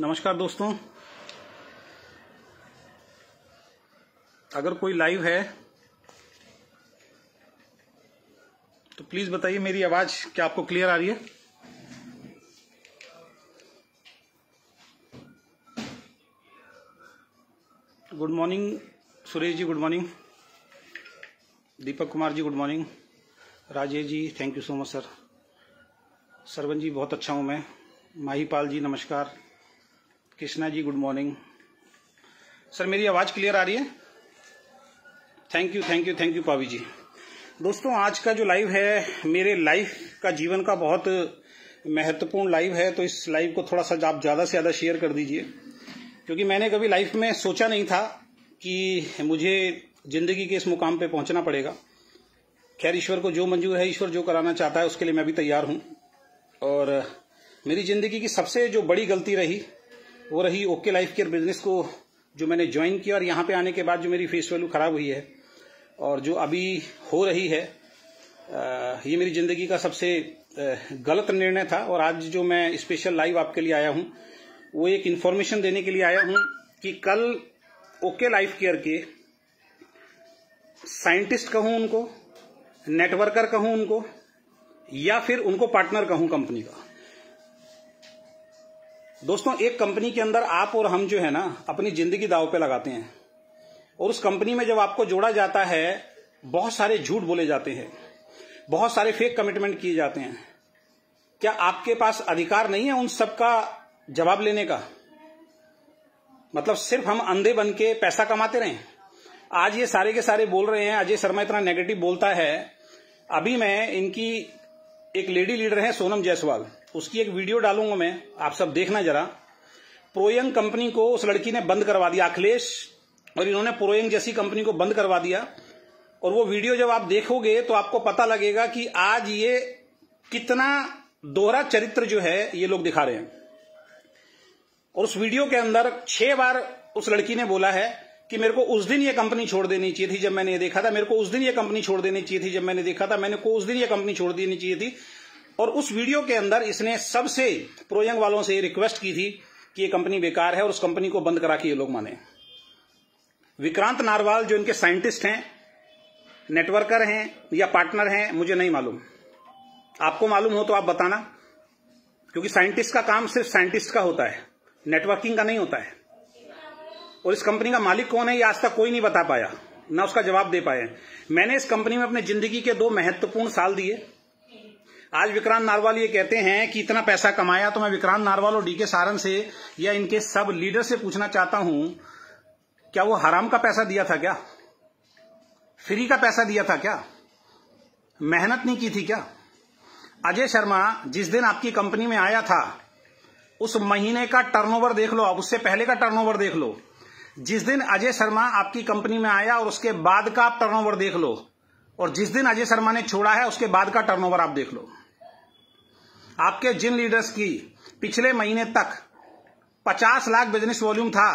नमस्कार दोस्तों। अगर कोई लाइव है तो प्लीज़ बताइए मेरी आवाज़ क्या आपको क्लियर आ रही है? Good morning Suresh ji good morning Deepak Kumar ji good morning Rajesh ji thank you so much sir Sarvan ji, बहुत अच्छा हूँ मैं। माहीपाल जी, नमस्कार। Krishna ji good morning sir मेरी आवाज़ क्लियर आ रही है? Thank you thank you thank you Pavi ji. दोस्तों, आज का जो लाइव है, मेरे लाइफ का जीवन का बहुत महत्वपूर्ण लाइव है तो इस लाइव को थोड़ा सा आप ज़्यादा से ज़्यादा शेयर कर दीजिए. क्योंकि मैंने कभी लाइफ में सोचा नहीं था कि मुझे ज़िंदगी के इस मुकाम पे पहुँचना पड़ेगा. खैर, ईश्वर को जो मंजूर है, ईश्वर जो कराना चाहता है, उसके लिए मैं भी तैयार हूँ. और मेरी ज़िंदगी की सबसे जो बड़ी गलती रही वो रही ओके लाइफ केयर बिज़नेस को जो मैंने ज्वाइन किया और यहाँ पे आने के बाद जो मेरी फेस वैल्यू खराब हुई है और जो अभी हो रही है ये मेरी ज़िंदगी का सबसे गलत निर्णय था और आज जो मैं स्पेशल लाइव आपके लिए आया हूँ, वो एक इन्फॉर्मेशन देने के लिए आया हूँ कि कल ओके लाइफ केयर के साइंटिस्ट कहूँ उनको नेटवर्कर कहूँ उनको, या फिर उनको पार्टनर कहूँ कंपनी का। दोस्तों, एक कंपनी के अंदर आप और हम जो है ना, अपनी ज़िंदगी दाव पे लगाते हैं। और उस कंपनी में जब आपको जोड़ा जाता है, बहुत सारे झूठ बोले जाते हैं। बहुत सारे फेक कमिटमेंट किए जाते हैं। क्या आपके पास अधिकार नहीं है उन सबका जवाब लेने का? मतलब सिर्फ़ हम अंधे बन के पैसा कमाते रहे। आज ये सारे के सारे बोल रहे हैं अजय शर्मा इतना नेगेटिव बोलता है। अभी मैं इनकी एक लेडी लीडर है, सोनम जायसवाल। उसकी एक वीडियो डालूँगा मैं, आप सब देखना जरा। प्रोयंग कंपनी को उस लड़की ने बंद करवा दिया, अखिलेश, और इन्होंने प्रोयंग जैसी कंपनी को बंद करवा दिया। और वो वीडियो जब आप देखोगे तो आपको पता लगेगा कि आज ये कितना दोहरा चरित्र जो है, ये लोग दिखा रहे हैं। और उस वीडियो के अंदर छह बार उस लड़की ने बोला है कि मेरे को उस दिन ये कंपनी छोड़ देनी चाहिए थी जब मैंने ये देखा था, मेरे को उस दिन ये कंपनी छोड़ देनी चाहिए थी जब मैंने देखा था, मैंने को उस दिन ये कंपनी छोड़ देनी चाहिए थी। और उस वीडियो के अंदर इसने सबसे प्रोयंग वालों से रिक्वेस्ट की थी कि ये कंपनी बेकार है और उस कंपनी को बंद करा के ये लोग माने। विक्रांत नारवाल, जो इनके साइंटिस्ट हैं, नेटवर्कर हैं या पार्टनर हैं, मुझे नहीं मालूम। आपको मालूम हो तो आप बताना, क्योंकि साइंटिस्ट का काम सिर्फ़ साइंटिस्ट का होता है, नेटवर्किंग का नहीं होता है। और इस कंपनी का मालिक कौन है, ये आज तक कोई नहीं बता पाया, ना उसका जवाब दे पाए मैंने इस कंपनी में अपने ज़िंदगी के दो महत्वपूर्ण साल दिए। आज विक्रांत नारवाल ये कहते हैं कि इतना पैसा कमाया तो मैं विक्रांत नारवाल और डीके सारन से या इनके सब लीडर से पूछना चाहता हूँ, क्या वो हराम का पैसा दिया था क्या? फ्री का पैसा दिया था क्या? मेहनत नहीं की थी क्या? अजय शर्मा जिस दिन आपकी कंपनी में आया था, उस महीने का टर्नओवर देख लो अब उससे पहले का टर्नओवर देख लो। जिस दिन अजय शर्मा आपकी कंपनी में आया और उसके बाद का आप टर्नओवर देख लो, और जिस दिन अजय शर्मा ने छोड़ा है, उसके बाद का टर्नओवर आप देख लो। आपके जिन लीडर्स की पिछले महीने तक 50 लाख बिज़नेस वॉल्यूम था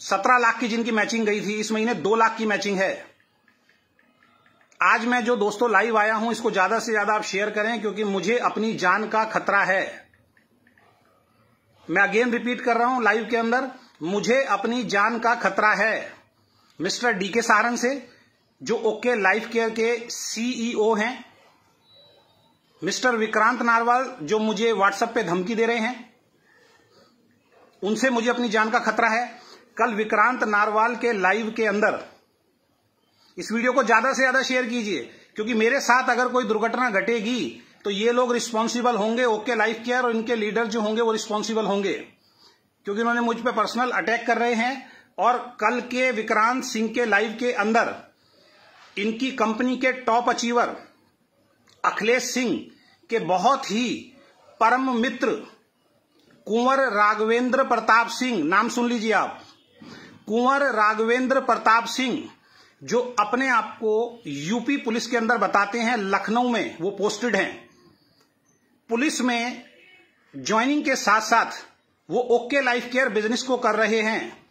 17 लाख की जिनकी मैचिंग गई थी, इस महीने 2 लाख की मैचिंग है। आज मैं जो दोस्तों लाइव आया हूँ, इसको ज़्यादा से ज़्यादा आप शेयर करें, क्योंकि मुझे अपनी जान का खतरा है। मैं अगेन रिपीट कर रहा हूँ लाइव के अंदर, मुझे अपनी जान का खतरा है। मिस्टर डीके सारंग से, जो ओके लाइफ केयर के सीईओ हैं मिस्टर विक्रांत नारवाल जो मुझे व्हाट्सएप पे धमकी दे रहे हैं, उनसे मुझे अपनी जान का खतरा है। कल विक्रांत नारवाल के लाइव के अंदर, इस वीडियो को ज़्यादा से ज़्यादा शेयर कीजिए, क्योंकि मेरे साथ अगर कोई दुर्घटना घटेगी तो ये लोग रिस्पॉन्सिबल होंगे ओके लाइफ केयर, और इनके लीडर जो होंगे वो रिस्पॉन्सिबल होंगे, क्योंकि उन्होंने मुझ पर पर्सनल अटैक कर रहे हैं, और कल के विक्रांत सिंह के लाइव के अंदर, इनकी कंपनी के टॉप अचीवर अखिलेश सिंह के बहुत ही परम मित्र, कुंवर राघवेंद्र प्रताप सिंह, नाम सुन लीजिए आप। कुंवर राघवेंद्र प्रताप सिंह, जो अपने आप को यूपी पुलिस के अंदर बताते हैं, लखनऊ में वो पोस्टेड हैं। पुलिस में ज्वाइनिंग के साथ साथ वो ओके लाइफ केयर बिज़नेस को कर रहे हैं।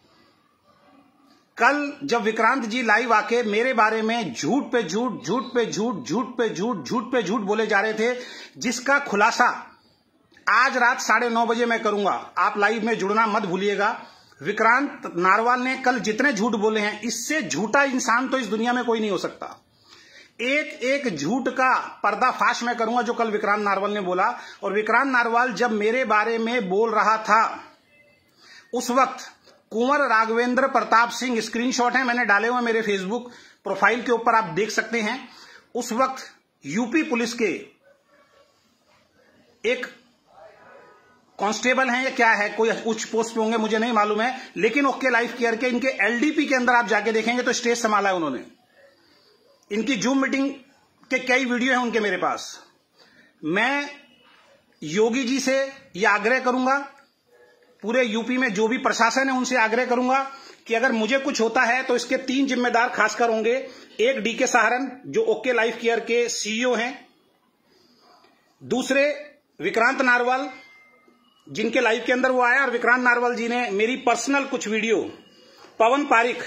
कल जब विक्रांत जी लाइव आके मेरे बारे में झूठ पे झूठ झूठ पे झूठ झूठ पे झूठ झूठ पे झूठ बोले जा रहे थे, जिसका खुलासा आज रात साढ़े नौ बजे मैं करूँगा। आप लाइव में जुड़ना मत भूलिएगा। विक्रांत नारवाल ने कल जितने झूठ बोले हैं, इससे झूठा इंसान तो इस दुनिया में कोई नहीं हो सकता। एक एक झूठ का पर्दाफाश मैं करूँगा जो कल विक्रांत नारवाल ने बोला। और विक्रांत नारवाल जब मेरे बारे में बोल रहा था, उस वक्त कुंवर राघवेंद्र प्रताप सिंह स्क्रीनशॉट है, मैंने डाले हुए मेरे फेसबुक प्रोफ़ाइल के ऊपर, आप देख सकते हैं। उस वक्त यूपी पुलिस के एक कांस्टेबल हैं, या क्या है, कोई उच्च पोस्ट पे होंगे, मुझे नहीं मालूम है, लेकिन ओके लाइफ केयर के, इनके एलडीपी के अंदर आप जाके देखेंगे तो स्टेज संभाला है उन्होंने। इनकी जूम मीटिंग के कई वीडियो हैं उनके मेरे पास। मैं योगी जी से यह आग्रह करूँगा पूरे यूपी में जो भी प्रशासन है, उनसे आग्रह करूँगा कि अगर मुझे कुछ होता है तो इसके तीन जिम्मेदार खासकर होंगे। एक डीके सहारन, जो ओके लाइफ केयर के सीईओ हैं। दूसरे, विक्रांत नारवाल, जिनके लाइव के अंदर वो आया और विक्रांत नारवाल जी ने मेरी पर्सनल कुछ वीडियो। पवन पारिक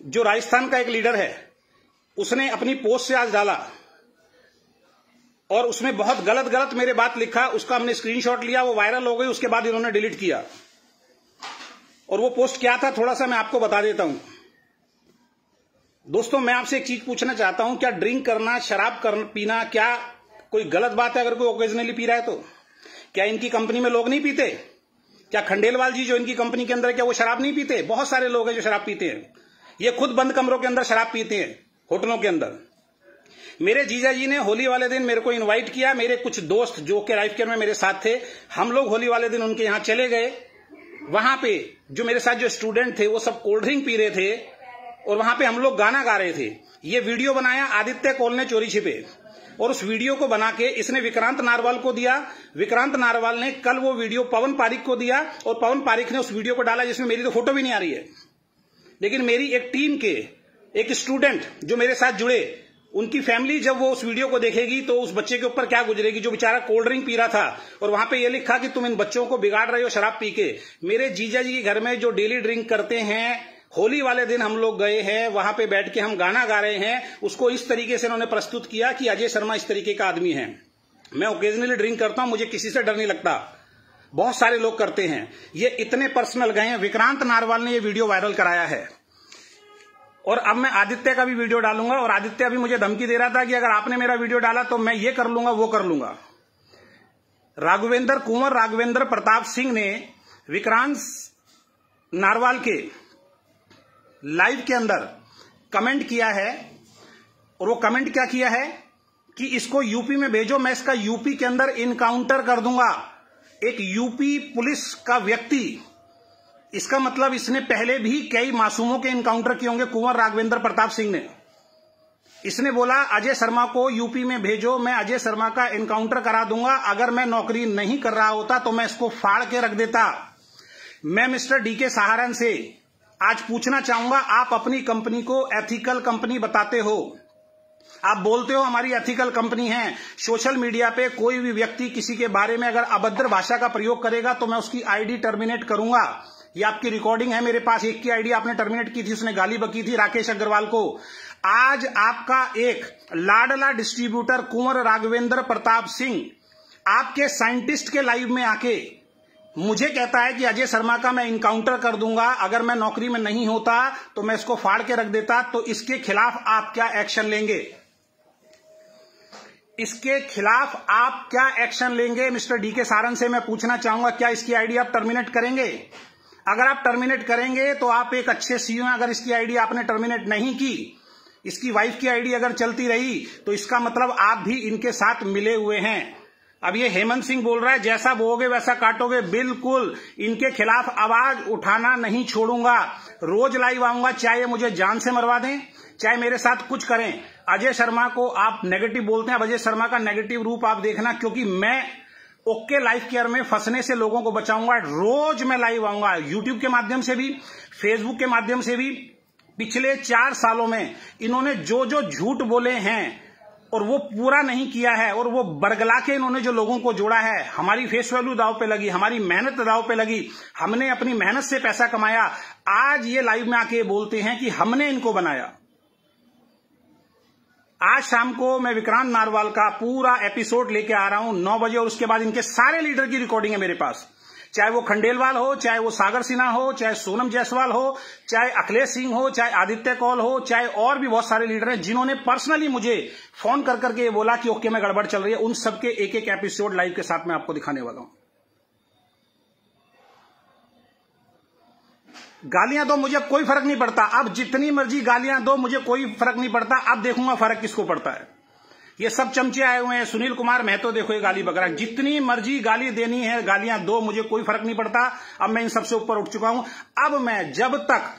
जो राजस्थान का एक लीडर है, उसने अपनी पोस्ट से आज डाला। और उसमें बहुत गलत गलत मेरे बात लिखा उसका हमने स्क्रीनशॉट लिया वो वायरल हो गई उसके बाद इन्होंने डिलीट किया। और वो पोस्ट क्या था थोड़ा सा मैं आपको बता देता हूँ। दोस्तों मैं आपसे एक चीज़ पूछना चाहता हूँ क्या ड्रिंक करना शराब कर, पीना क्या कोई गलत बात है अगर कोई ओकेजनली पी रहा है तो? क्या इनकी कंपनी में लोग नहीं पीते? क्या खंडेलवाल जी जो इनकी कंपनी के अंदर क्या वो शराब नहीं पीते? बहुत सारे लोग हैं जो शराब पीते हैं। ये खुद बंद कमरों के अंदर शराब पीते हैं होटलों के अंदर। मेरे जीजा जी ने होली वाले दिन मेरे को इनवाइट किया। मेरे कुछ दोस्त जो के लाइफ केयर में मेरे साथ थे, हम लोग होली वाले दिन उनके यहाँ चले गए। वहाँ पे जो मेरे साथ जो स्टूडेंट थे, वो सब कोल्ड ड्रिंक पी रहे थे और वहाँ पे हम लोग गाना गा रहे थे। ये वीडियो बनाया आदित्य कोल ने चोरी छिपे। और उस वीडियो को बना के इसने विक्रांत नारवाल को दिया। विक्रांत नारवाल ने कल वो वीडियो पवन पारिक को दिया और पवन पारिक ने उस वीडियो को डाला जिसमें मेरी तो फ़ोटो भी नहीं आ रही है। लेकिन मेरी एक टीम के, एक स्टूडेंट जो मेरे साथ जुड़े उनकी फैमिली जब वो उस वीडियो को देखेगी तो उस बच्चे के ऊपर क्या गुजरेगी? जो बेचारा कोल्ड ड्रिंक पी रहा था। और वहाँ पे ये लिखा कि तुम इन बच्चों को बिगाड़ रहे हो शराब पी के। मेरे जीजा जी के घर में जो डेली ड्रिंक करते हैं, होली वाले दिन हम लोग गए हैं, वहाँ पे बैठ के हम गाना गा रहे हैं। उसको इस तरीके से उन्होंने प्रस्तुत किया कि अजय शर्मा इस तरीके का आदमी है। मैं ओकेजनली ड्रिंक करता हूँ, मुझे किसी से डर नहीं लगता। बहुत सारे लोग करते हैं। ये इतने पर्सनल गए हैं। विक्रांत नारवाल ने ये वीडियो वायरल कराया है। और अब मैं आदित्य का भी वीडियो डालूँगा और आदित्य अभी मुझे धमकी दे रहा था कि अगर आपने मेरा वीडियो डाला तो मैं ये कर लूँगा, वो कर लूँगा। राघवेंद्र, कुंवर राघवेंद्र प्रताप सिंह ने विक्रांत नारवाल के लाइव के अंदर कमेंट किया है और वो कमेंट क्या किया है कि इसको यूपी में भेजो, मैं इसका यूपी के अंदर इनकाउंटर कर दूँगा। एक यूपी पुलिस का व्यक्ति इसका मतलब इसने पहले भी कई मासूमों के इनकाउंटर किए होंगे, कुंवर राघवेंद्र प्रताप सिंह ने। इसने बोला, अजय शर्मा को यूपी में भेजो, मैं अजय शर्मा का इनकाउंटर करा दूँगा। अगर मैं नौकरी नहीं कर रहा होता तो मैं इसको फाड़ के रख देता। मैं मिस्टर डीके सहारन से आज पूछना चाहूँगा, आप अपनी कंपनी को एथिकल कंपनी बताते हो। आप बोलते हो, हमारी एथिकल कंपनी है। सोशल मीडिया पे कोई भी व्यक्ति किसी के बारे में अगर अभद्र भाषा का प्रयोग करेगा तो मैं उसकी आईडी टर्मिनेट करूँगा। ये आपकी रिकॉर्डिंग है मेरे पास, एक की आईडी आपने टर्मिनेट की थी, उसने गाली बकी थी राकेश अग्रवाल को। आज आपका एक लाडला डिस्ट्रीब्यूटर कुंवर राघवेंद्र प्रताप सिंह आपके साइंटिस्ट के लाइव में आके मुझे कहता है कि अजय शर्मा का मैं इनकाउंटर कर दूँगा, अगर मैं नौकरी में नहीं होता तो मैं इसको फाड़ के रख देता तो इसके खिलाफ आप क्या एक्शन लेंगे? इसके खिलाफ आप क्या एक्शन लेंगे? मिस्टर डी के सारन से मैं पूछना चाहूँगा, क्या इसकी आईडी आप टर्मिनेट करेंगे? अगर आप टर्मिनेट करेंगे तो आप एक अच्छे सीओ हैं। अगर इसकी आईडी आपने टर्मिनेट नहीं की, इसकी वाइफ की आईडी अगर चलती रही तो इसका मतलब आप भी इनके साथ मिले हुए हैं। अब ये हेमंत सिंह बोल रहा है, जैसा बोगे वैसा काटोगे। बिल्कुल, इनके खिलाफ आवाज़ उठाना नहीं छोड़ूँगा। रोज लाइव आऊँगा, चाहे मुझे जान से मरवा दें, चाहे मेरे साथ कुछ करें। अजय शर्मा को आप नेगेटिव बोलते हैं। अब अजय शर्मा का नेगेटिव रूप आप देखना, क्योंकि मैं ओके लाइफ केयर में फंसने से लोगों को बचाऊँगा। रोज मैं लाइव आऊँगा यूट्यूब के माध्यम से भी फेसबुक के माध्यम से भी। पिछले चार सालों में इन्होंने जो जो झूठ बोले हैं और वो पूरा नहीं किया है और वो बरगला के इन्होंने जो लोगों को जोड़ा है, हमारी फेस वैल्यू दाव पे लगी, हमारी मेहनत दाव पे लगी, हमने अपनी मेहनत से पैसा कमाया। आज ये लाइव में आके बोलते हैं कि हमने इनको बनाया। आज शाम को मैं विक्रांत नारवाल का पूरा एपिसोड लेके आ रहा हूँ नौ बजे और उसके बाद इनके सारे लीडर की रिकॉर्डिंग है मेरे पास। चाहे वो खंडेलवाल हो, चाहे वो सागर सिन्हा हो, चाहे सोनम जायसवाल हो, चाहे अखिलेश सिंह हो, चाहे आदित्य कौल हो, चाहे और भी बहुत सारे लीडर हैं जिन्होंने पर्सनली मुझे फ़ोन कर करके ये बोला कि ओके, में गड़बड़ चल रही है। उन सबके एक एक एपिसोड लाइव के साथ मैं आपको दिखाने वाला हूँ। गालियाँ दो, मुझे कोई फ़र्क नहीं पड़ता। अब जितनी मर्ज़ी गालियाँ दो, मुझे कोई फ़र्क नहीं पड़ता। अब देखूँगा फ़र्क किसको पड़ता है। ये सब चमचे आए हुए हैं। सुनील कुमार महतो देखो ये गाली बकरा। जितनी मर्ज़ी गाली देनी है, गालियाँ दो, मुझे कोई फ़र्क नहीं पड़ता। अब मैं इन सबसे ऊपर उठ चुका हूँ। अब मैं जब तक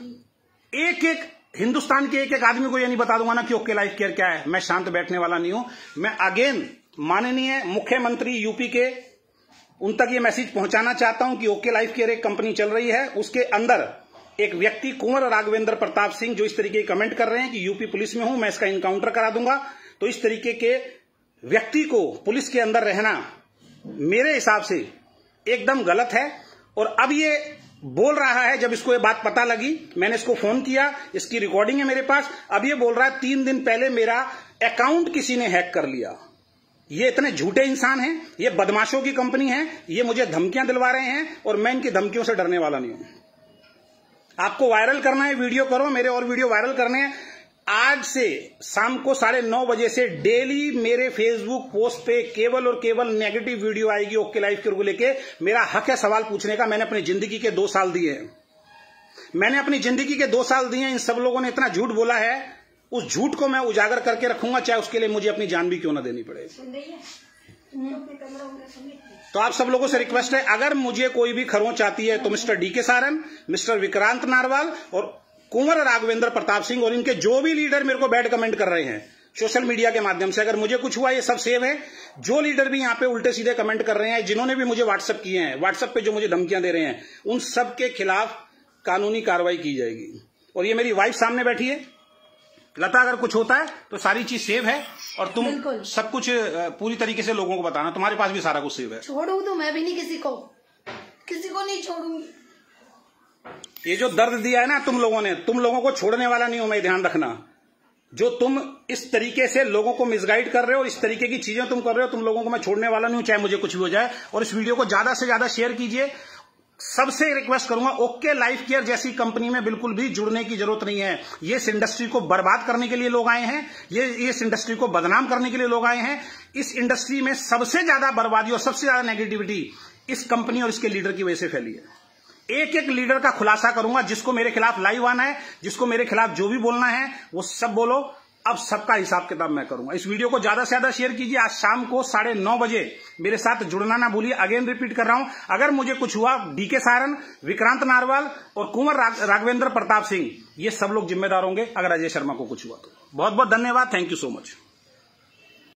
एक एक हिंदुस्तान के एक एक आदमी को ये नहीं बता दूँगा ना कि ओके लाइफ केयर क्या है। मैं शांत बैठने वाला नहीं हूँ। मैं अगेन माननीय मुख्यमंत्री यूपी के, उन तक ये मैसेज पहुंचाना चाहता हूँ कि ओके लाइफ केयर एक कंपनी चल रही है। उसके अंदर एक व्यक्ति कुंवर राघवेंद्र प्रताप सिंह जो इस तरीके कमेंट कर रहे हैं कि यूपी पुलिस में हूँ, मैं इसका इनकाउंटर करा दूँगा। तो इस तरीके के व्यक्ति को पुलिस के अंदर रहना मेरे हिसाब से एकदम गलत है। और अब ये बोल रहा है, जब इसको ये बात पता लगी, मैंने इसको फ़ोन किया, इसकी रिकॉर्डिंग है मेरे पास। अब ये बोल रहा है, तीन दिन पहले मेरा अकाउंट किसी ने हैक कर लिया। ये इतने झूठे इंसान हैं, ये बदमाशों की कंपनी है, ये मुझे धमकियाँ दिलवा रहे हैं, और मैं इनकी धमकियों से डरने वाला नहीं हूँ। आपको वायरल करना है, वीडियो करो, मेरे और वीडियो वायरल करने हैं। आज से शाम को साढ़े नौ बजे से डेली मेरे फेसबुक पोस्ट पे केवल और केवल नेगेटिव वीडियो आएगी ओके लाइफ के लेके। मेरा हक है सवाल पूछने का, मैंने अपनी ज़िंदगी के दो साल दिए मैंने अपनी ज़िंदगी के दो साल दिए इन सब लोगों ने इतना झूठ बोला है, उस झूठ को मैं उजागर करके रखूँगा, चाहे उसके लिए मुझे अपनी जान भी क्यों ना देनी पड़े। तो आप सब लोगों से रिक्वेस्ट है, अगर मुझे कोई भी खरोंच आती है तो मिस्टर डी के सारन मिस्टर विक्रांत नारवाल और कुंवर राघवेंद्र प्रताप सिंह और इनके जो भी लीडर मेरे को बैड कमेंट कर रहे हैं, सोशल मीडिया के माध्यम से, अगर मुझे कुछ हुआ, ये सब सेव है। जो लीडर भी यहाँ पे उल्टे सीधे कमेंट कर रहे हैं, जिन्होंने भी मुझे व्हाट्सअप किए हैं, व्हाट्सएप पे जो मुझे धमकियाँ दे रहे हैं, उन सब के खिलाफ कानूनी कार्रवाई की जाएगी। और ये मेरी वाइफ सामने बैठी है। लता अगर कुछ होता है तो सारी चीज़ सेव है और तुम सब कुछ पूरी तरीके से लोगों को बताना। तुम्हारे पास भी सारा कुछ सेव है। छोड़ू तो मैं भी नहीं किसी को। किसी को नहीं छोड़ूँगी ये जो दर्द दिया है ना तुम लोगों ने तुम लोगों को छोड़ने वाला नहीं हूँ मैं ध्यान रखना। जो तुम इस तरीके से लोगों को मिसगाइड कर रहे हो इस तरीके की चीज़ें तुम कर रहे हो तुम लोगों को मैं छोड़ने वाला नहीं हूँ चाहे मुझे कुछ भी हो जाए। और इस वीडियो को ज़्यादा से ज़्यादा शेयर कीजिए। सबसे रिक्वेस्ट करूँगा ओके लाइफ केयर जैसी कंपनी में बिल्कुल भी जुड़ने की ज़रूरत नहीं है। ये इस इंडस्ट्री को बर्बाद करने के लिए लोग आए हैं, ये, इस इंडस्ट्री को बदनाम करने के लिए लोग आए हैं। इस इंडस्ट्री में सबसे ज़्यादा बर्बादी और सबसे ज़्यादा नेगेटिविटी इस कंपनी और इसके लीडर की वजह से फैली है। एक एक लीडर का खुलासा करूँगा, जिसको मेरे खिलाफ लाइव आना है, जिसको मेरे खिलाफ जो भी बोलना है, वो सब बोलो। अब सबका हिसाब किताब मैं करूँगा। इस वीडियो को ज़्यादा से ज़्यादा शेयर कीजिए। आज शाम को साढ़े नौ बजे मेरे साथ जुड़ना ना भूलिए। अगेन रिपीट कर रहा हूँ। अगर मुझे कुछ हुआ डीके सारन विक्रांत नारवाल और कुंवर राघवेंद्र प्रताप सिंह, ये सब लोग जिम्मेदार होंगे। अगर अजय शर्मा को कुछ हुआ तो। बहुत बहुत धन्यवाद। Thank you so much